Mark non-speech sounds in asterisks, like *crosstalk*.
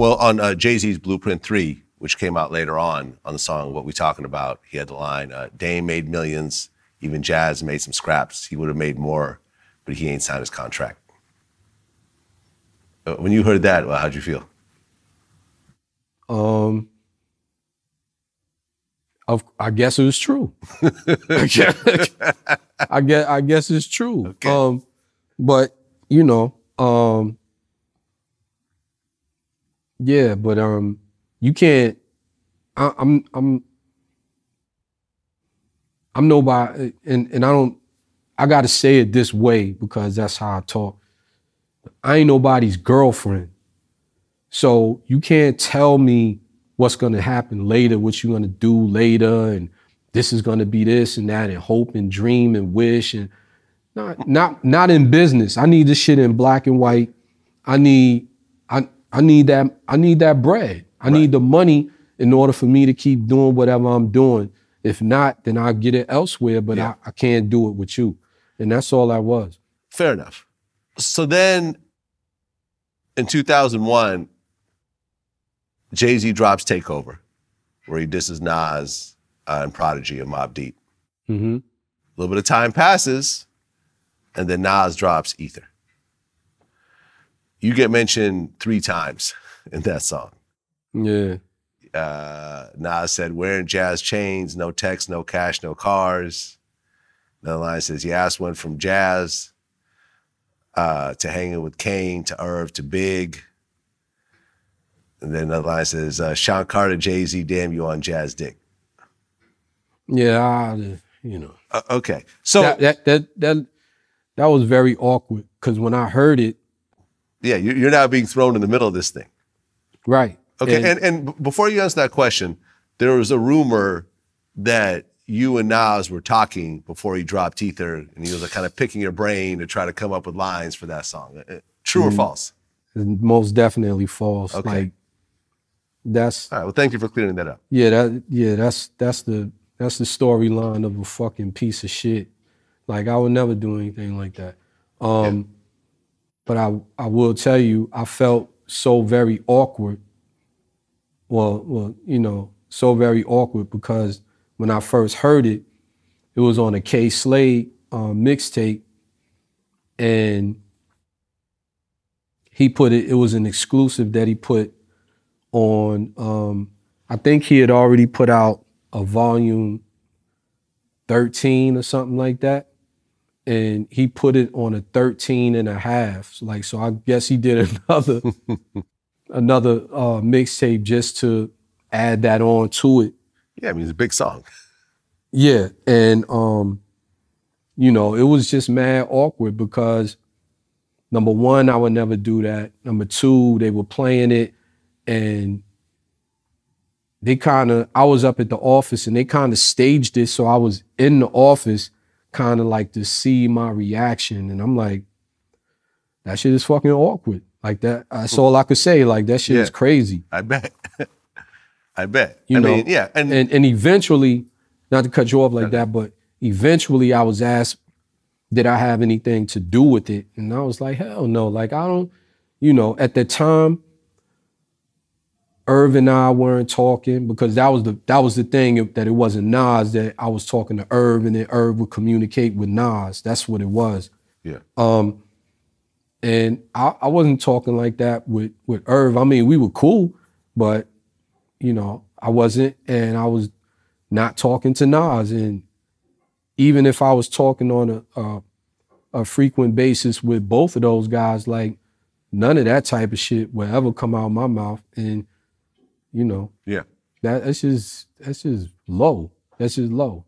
Well, on uh, Jay Z's Blueprint 3, which came out later on on the song What We Talking About, he had the line uh, Dame made millions, even Jaz made some scraps. He would have made more, but he ain't signed his contract. Uh, when you heard that, well, how'd you feel? Um, of, I guess it was true. I, guess, *laughs* I guess I guess it's true. Okay. Um, but you know, um, yeah, but um, you can't. I, I'm I'm I'm nobody, and and I don't. I got to say it this way because that's how I talk. I ain't nobody's girlfriend, so you can't tell me what's going to happen later, what you're going to do later, and this is going to be this and that, and hope and dream and wish and not not not in business. I need this shit in black and white. I need I need that I need that bread. I need the money in order for me to keep doing whatever I'm doing. If not, then I'll get it elsewhere, but Yeah. I, I can't do it with you. And that's all I was. Fair enough. So then in 2001, Jay Z drops Takeover, where he disses Nas uh, and Prodigy of Mobb Deep. hmm A little bit of time passes, and then Nas drops Ether. You get mentioned three times *laughs* in that song. Yeah. Uh, Nas said, wearing Jaz chains, no TEC, no cash, no cars. Another line says, Yas went from Jaz uh, to hanging with Kane to Irv to Big. And then another line says, uh, Shawn Carter, Jay Z, damn you on Jaz dick. Yeah, I, you know. Uh, okay. So, that, that that that that was very awkward because when I heard it, yeah, you- you're now being thrown in the middle of this thing. right. Okay, And- and, and, before you answer that question, there was a rumor that you and Nas were talking before he dropped Ether, and he was like, kind of picking your brain to try to come up with lines for that song. Uh, uh, True or false? most definitely false. Okay. Like that's All right. Well, thank you for clearing that up. yeah, that yeah, that's that's the that's the storyline of a fucking piece of shit. Like I would never do anything like that. Um but I I will tell you, I felt so very awkward. Well, well, you know, so very awkward because when I first heard it, it was on a Kay Slay uh, mixtape, and he put it. It was an exclusive that he put on. Um, I think he had already put out a volume thirteen or something like that, and he put it on a 13 and a half. Like so, I guess he did *laughs* another another uh, mixtape just to add that on to it. Yeah, I mean, it's a big song. Yeah, and um, you know, it was just mad awkward because number one, I would never do that. Number two, they were playing it, and they kind of. I was up at the office, and they kind of staged it, so I was in the office, kind of like to see my reaction, and I'm like, that shit is fucking awkward. Like that. That's hmm. all I could say. Like that shit is crazy. I bet. *laughs* I bet. You I know, mean, yeah, and, and and eventually, not to cut you off like that, but eventually I was asked, did I have anything to do with it? And I was like, hell no. Like I don't, you know, at the time, Irv and I weren't talking because that was the that was the thing that it wasn't Nas that I was talking to Irv and then Irv would communicate with Nas. That's what it was. yeah, Um, and I, I wasn't talking like that with with Irv. I mean, we were cool, but you know, I wasn't, and I was not talking to Nas. And even if I was talking on a a, a frequent basis with both of those guys, like none of that type of shit would ever come out of my mouth. And you know, yeah. that that's just that's just low. That's just low.